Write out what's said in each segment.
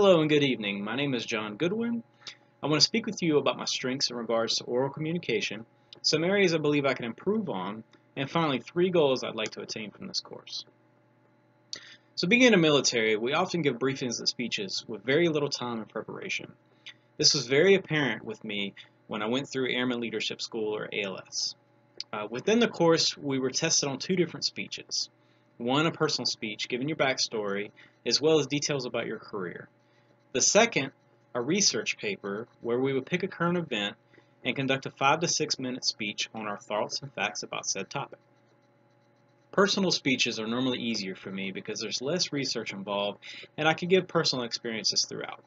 Hello and good evening. My name is John Goodwin. I want to speak with you about my strengths in regards to oral communication, some areas I believe I can improve on, and finally three goals I'd like to attain from this course. So being in the military, we often give briefings and speeches with very little time and preparation. This was very apparent with me when I went through Airman Leadership School or ALS. Uh, within the course, we were tested on two different speeches. One, a personal speech, giving your backstory, as well as details about your career. The second, a research paper, where we would pick a current event and conduct a five to six minute speech on our thoughts and facts about said topic. Personal speeches are normally easier for me because there's less research involved and I can give personal experiences throughout.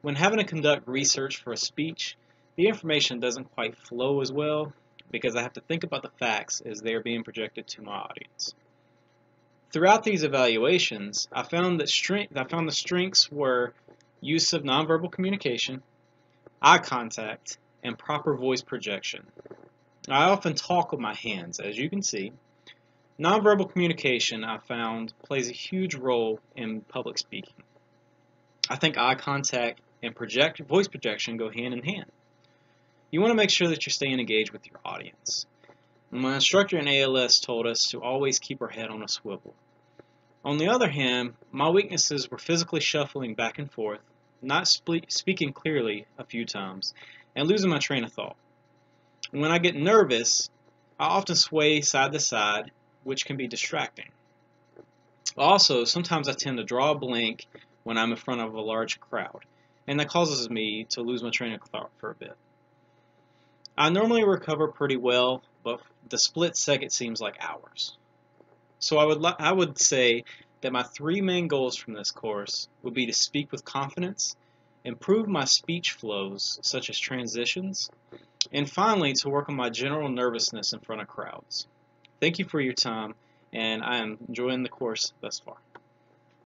When having to conduct research for a speech, the information doesn't quite flow as well because I have to think about the facts as they are being projected to my audience. Throughout these evaluations, I found that strength, I found the strengths were use of nonverbal communication, eye contact, and proper voice projection. I often talk with my hands, as you can see. Nonverbal communication, I found, plays a huge role in public speaking. I think eye contact and project, voice projection go hand in hand. You want to make sure that you're staying engaged with your audience. My instructor in ALS told us to always keep our head on a swivel. On the other hand, my weaknesses were physically shuffling back and forth, not speaking clearly a few times, and losing my train of thought. When I get nervous, I often sway side to side, which can be distracting. Also, sometimes I tend to draw a blank when I'm in front of a large crowd, and that causes me to lose my train of thought for a bit. I normally recover pretty well, but the split second seems like hours. So I would I would say that my three main goals from this course would be to speak with confidence, improve my speech flows such as transitions, and finally to work on my general nervousness in front of crowds. Thank you for your time and I am enjoying the course thus far.